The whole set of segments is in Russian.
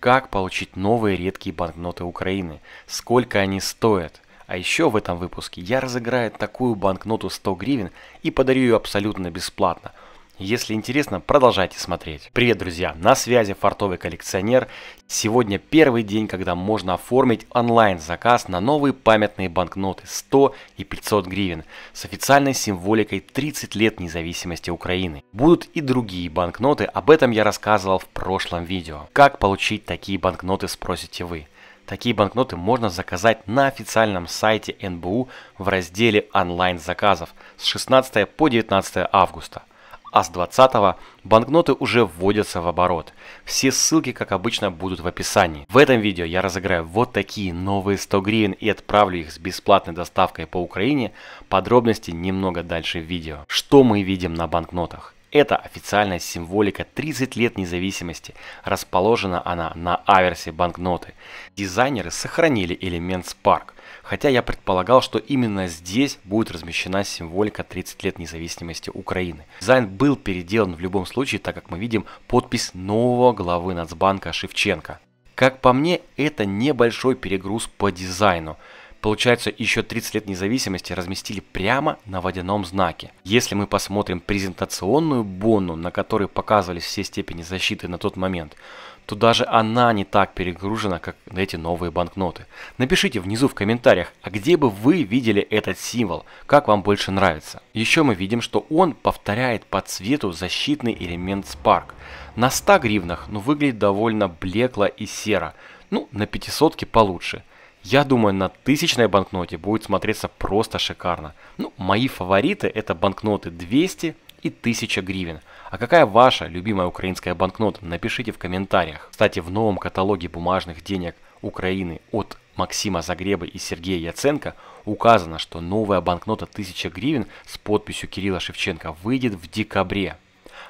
как получить новые редкие банкноты Украины, сколько они стоят. А еще в этом выпуске я разыграю такую банкноту 100 гривен и подарю ее абсолютно бесплатно – если интересно, продолжайте смотреть. Привет, друзья! На связи фартовый коллекционер. Сегодня первый день, когда можно оформить онлайн-заказ на новые памятные банкноты 100 и 500 гривен с официальной символикой 30 лет независимости Украины. Будут и другие банкноты, об этом я рассказывал в прошлом видео. Как получить такие банкноты, спросите вы. Такие банкноты можно заказать на официальном сайте НБУ в разделе онлайн-заказов с 16 по 19 августа а с 20 банкноты уже вводятся в оборот. Все ссылки, как обычно, будут в описании. В этом видео я разыграю вот такие новые 100 гривен и отправлю их с бесплатной доставкой по Украине. Подробности немного дальше в видео. Что мы видим на банкнотах? Это официальная символика 30 лет независимости. Расположена она на аверсе банкноты. Дизайнеры сохранили элемент Spark, хотя я предполагал, что именно здесь будет размещена символика 30 лет независимости Украины. Дизайн был переделан в любом случае, так как мы видим подпись нового главы Нацбанка Шевченко. Как по мне, это небольшой перегруз по дизайну. Получается, еще 30 лет независимости разместили прямо на водяном знаке. Если мы посмотрим презентационную бонну, на которой показывались все степени защиты на тот момент, то даже она не так перегружена, как эти новые банкноты. Напишите внизу в комментариях, а где бы вы видели этот символ, как вам больше нравится. Еще мы видим, что он повторяет по цвету защитный элемент Spark. На 100 гривнах, но выглядит довольно блекло и серо. Ну, на 500 получше. Я думаю, на тысячной банкноте будет смотреться просто шикарно. Ну, мои фавориты это банкноты 200 и 1000 гривен. А какая ваша любимая украинская банкнота? Напишите в комментариях. Кстати, в новом каталоге бумажных денег Украины от Максима Загреба и Сергея Яценко указано, что новая банкнота 1000 гривен с подписью Кирилла Шевченко выйдет в декабре.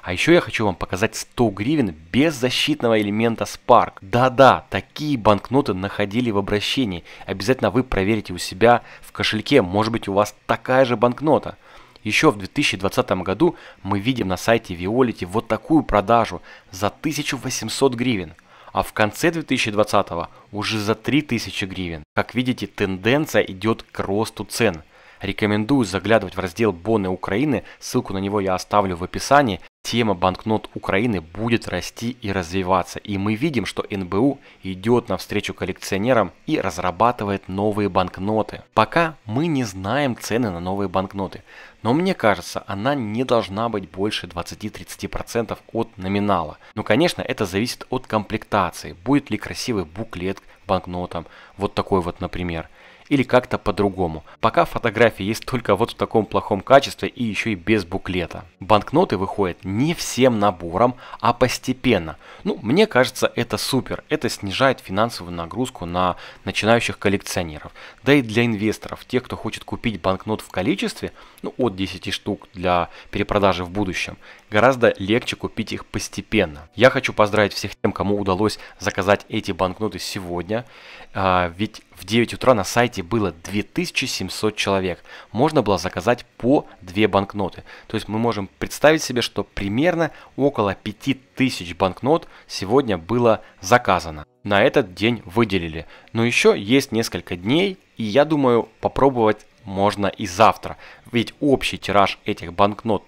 А еще я хочу вам показать 100 гривен без защитного элемента Spark. Да-да, такие банкноты находили в обращении. Обязательно вы проверите у себя в кошельке, может быть у вас такая же банкнота. Еще в 2020 году мы видим на сайте Violet вот такую продажу за 1800 гривен, а в конце 2020 уже за 3000 гривен. Как видите, тенденция идет к росту цен. Рекомендую заглядывать в раздел «Боны Украины», ссылку на него я оставлю в описании. Тема банкнот Украины будет расти и развиваться, и мы видим, что НБУ идет навстречу коллекционерам и разрабатывает новые банкноты. Пока мы не знаем цены на новые банкноты, но мне кажется, она не должна быть больше 20-30% от номинала. Но, конечно, это зависит от комплектации, будет ли красивый буклет к банкнотам, вот такой вот, например – или как-то по-другому. Пока фотографии есть только вот в таком плохом качестве и еще и без буклета. Банкноты выходят не всем набором, а постепенно. Ну, мне кажется, это супер. Это снижает финансовую нагрузку на начинающих коллекционеров. Да и для инвесторов, тех, кто хочет купить банкнот в количестве, ну, от 10 штук для перепродажи в будущем, гораздо легче купить их постепенно. Я хочу поздравить всех тем, кому удалось заказать эти банкноты сегодня. А, ведь в 9 утра на сайте было 2700 человек. Можно было заказать по 2 банкноты. То есть мы можем представить себе, что примерно около 5000 банкнот сегодня было заказано. На этот день выделили. Но еще есть несколько дней, и я думаю попробовать можно и завтра. Ведь общий тираж этих банкнот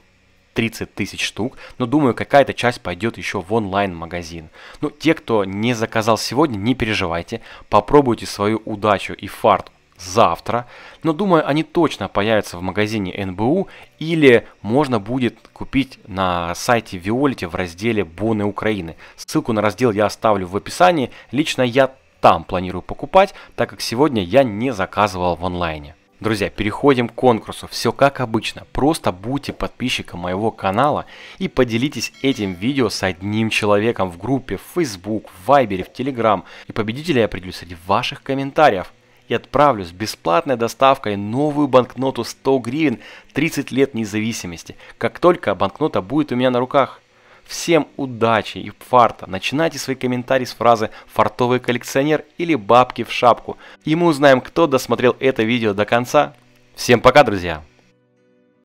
30 тысяч штук, но думаю, какая-то часть пойдет еще в онлайн-магазин. Ну, те, кто не заказал сегодня, не переживайте, попробуйте свою удачу и фарт завтра, но думаю, они точно появятся в магазине НБУ или можно будет купить на сайте Виолите в разделе Боны Украины. Ссылку на раздел я оставлю в описании, лично я там планирую покупать, так как сегодня я не заказывал в онлайне. Друзья, переходим к конкурсу. Все как обычно. Просто будьте подписчиком моего канала и поделитесь этим видео с одним человеком в группе, в Facebook, в Viber, в Telegram. И победителя я определю среди ваших комментариев. Отправлю с бесплатной доставкой новую банкноту 100 гривен 30 лет независимости. Как только банкнота будет у меня на руках. Всем удачи и фарта. Начинайте свои комментарии с фразы «фартовый коллекционер» или «бабки в шапку». И мы узнаем, кто досмотрел это видео до конца. Всем пока, друзья!